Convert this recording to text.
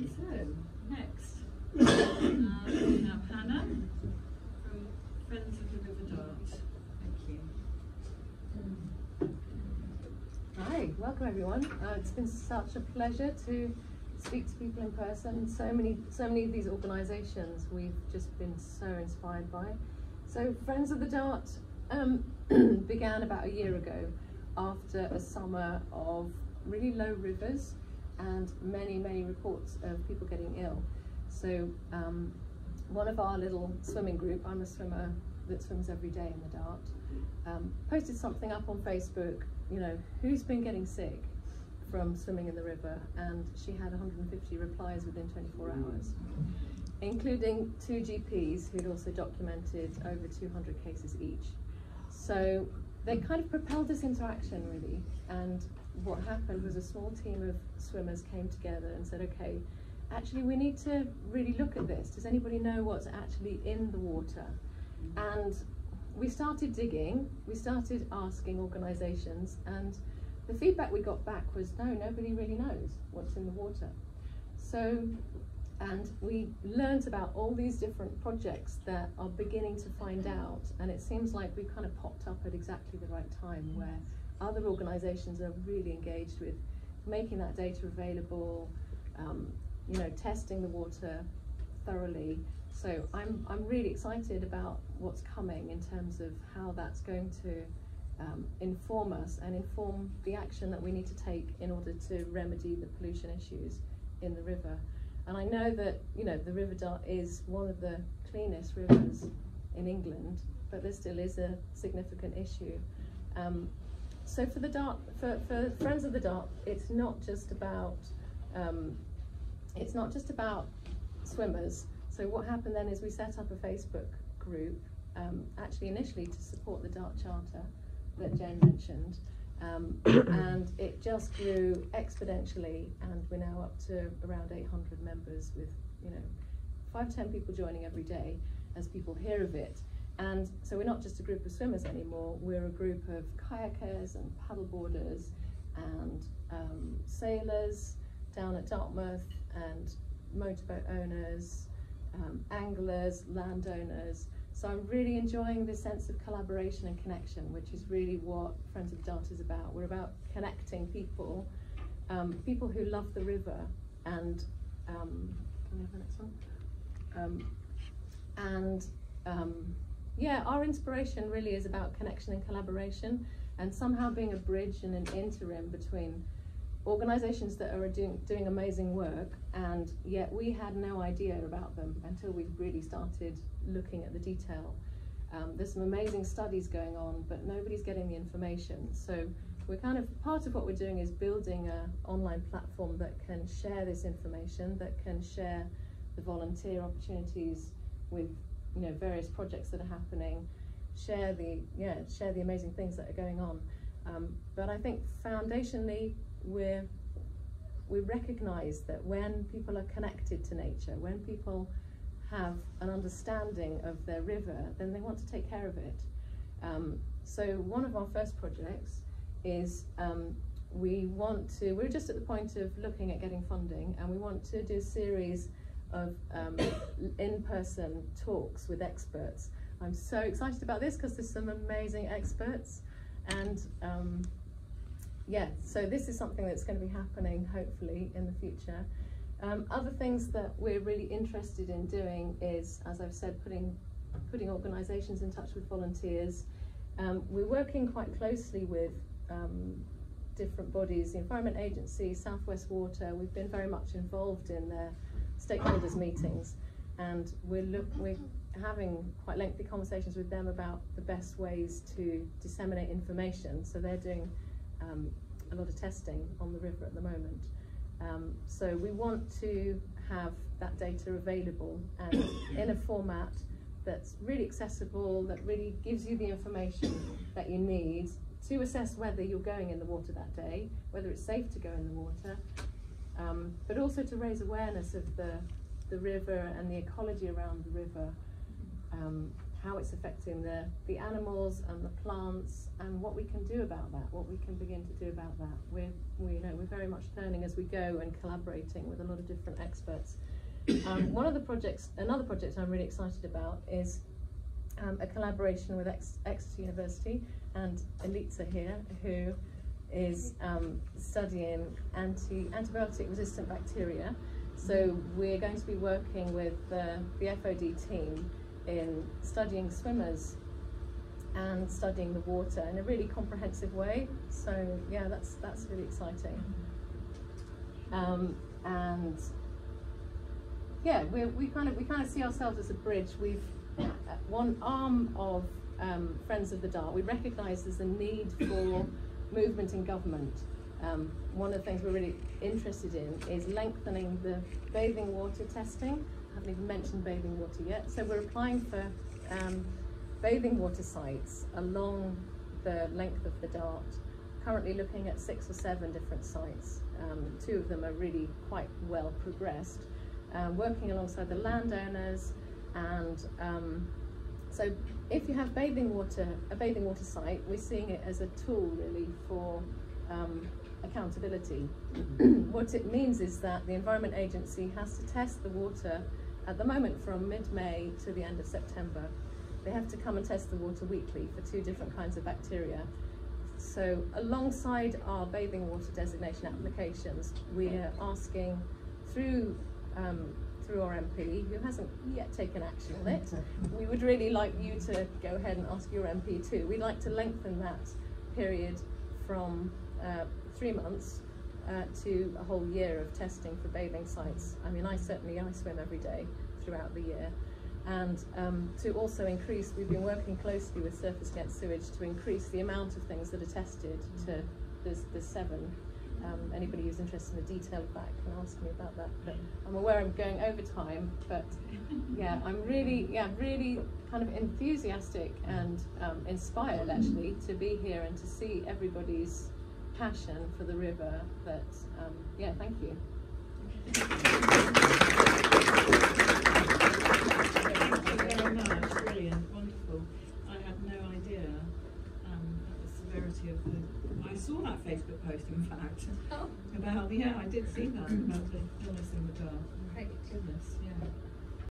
So, next, um, we have Hannah from Friends of the River Dart. Thank you. Hi, welcome everyone. Uh, it's been such a pleasure to speak to people in person. So many, so many of these organisations we've just been so inspired by. So Friends of the Dart um, began about a year ago after a summer of really low rivers and many, many reports of people getting ill. So um, one of our little swimming group, I'm a swimmer that swims every day in the Dart, um, posted something up on Facebook, you know, who's been getting sick from swimming in the river? And she had 150 replies within 24 hours, including two GPs who'd also documented over 200 cases each. So they kind of propelled this into action really. And what happened was a small team of swimmers came together and said, okay, actually we need to really look at this. Does anybody know what's actually in the water? And we started digging, we started asking organisations and the feedback we got back was no, nobody really knows what's in the water. So, and we learnt about all these different projects that are beginning to find out and it seems like we kind of popped up at exactly the right time where other organisations are really engaged with making that data available, um, you know, testing the water thoroughly. So I'm, I'm really excited about what's coming in terms of how that's going to um, inform us and inform the action that we need to take in order to remedy the pollution issues in the river. And I know that, you know, the River Dart is one of the cleanest rivers in England, but there still is a significant issue. Um, so for the Dart, for, for Friends of the Dart, it's not just about um, it's not just about swimmers. So what happened then is we set up a Facebook group, um, actually initially to support the Dart Charter that Jane mentioned, um, and it just grew exponentially, and we're now up to around 800 members with you know five ten people joining every day as people hear of it. And so we're not just a group of swimmers anymore, we're a group of kayakers and paddleboarders and um, sailors down at Dartmouth and motorboat owners, um, anglers, landowners. So I'm really enjoying this sense of collaboration and connection, which is really what Friends of Dart is about. We're about connecting people, um, people who love the river and, um, can we have the next one? Um, and um, yeah, our inspiration really is about connection and collaboration and somehow being a bridge and an interim between organizations that are doing, doing amazing work and yet we had no idea about them until we really started looking at the detail. Um, there's some amazing studies going on, but nobody's getting the information. So we're kind of, part of what we're doing is building an online platform that can share this information, that can share the volunteer opportunities with you know various projects that are happening, share the yeah share the amazing things that are going on. Um, but I think foundationally we're we recognise that when people are connected to nature, when people have an understanding of their river, then they want to take care of it. Um, so one of our first projects is um, we want to, we're just at the point of looking at getting funding and we want to do a series of um, in-person talks with experts. I'm so excited about this because there's some amazing experts and um, yeah, so this is something that's going to be happening hopefully in the future. Um, other things that we're really interested in doing is, as I've said, putting putting organisations in touch with volunteers. Um, we're working quite closely with um, different bodies, the Environment Agency, Southwest Water. We've been very much involved in their stakeholders meetings and we're, look, we're having quite lengthy conversations with them about the best ways to disseminate information. So they're doing um, a lot of testing on the river at the moment. Um, so we want to have that data available and in a format that's really accessible, that really gives you the information that you need to assess whether you're going in the water that day, whether it's safe to go in the water, um, but also to raise awareness of the, the river and the ecology around the river, um, how it's affecting the, the animals and the plants and what we can do about that, what we can begin to do about that. We're, we, you know, we're very much learning as we go and collaborating with a lot of different experts. Um, one of the projects, another project I'm really excited about is um, a collaboration with Ex Exeter University and Elitza here, who is um, studying anti antibiotic resistant bacteria. So we're going to be working with the FOD team in studying swimmers and studying the water in a really comprehensive way. So yeah, that's that's really exciting. Um, and yeah, we we kind of we kind of see ourselves as a bridge. We've one arm of um, Friends of the Dart. We recognise there's a need for movement in government. Um, one of the things we're really interested in is lengthening the bathing water testing. I haven't even mentioned bathing water yet. So we're applying for um, bathing water sites along the length of the Dart. Currently looking at six or seven different sites. Um, two of them are really quite well progressed. Um, working alongside the landowners and um, so if you have bathing water, a bathing water site, we're seeing it as a tool really for um, accountability. what it means is that the Environment Agency has to test the water at the moment from mid-May to the end of September. They have to come and test the water weekly for two different kinds of bacteria. So alongside our bathing water designation applications, we're asking through um, through our MP, who hasn't yet taken action on it, we would really like you to go ahead and ask your MP too. We'd like to lengthen that period from uh, three months uh, to a whole year of testing for bathing sites. I mean, I certainly, I swim every day throughout the year. And um, to also increase, we've been working closely with Surfers Against Sewage to increase the amount of things that are tested to, there's seven um, anybody who's interested in the detail of that can ask me about that. But I'm aware I'm going over time, but yeah, I'm really, yeah, really kind of enthusiastic and um, inspired actually to be here and to see everybody's passion for the river. But um, yeah, thank you. Thank you very much. Brilliant. Wonderful. I had no idea um, the severity of the. I saw that Facebook post, in fact, Oh. about yeah, I did see that about the illness in the Dart. Great. Goodness, yeah.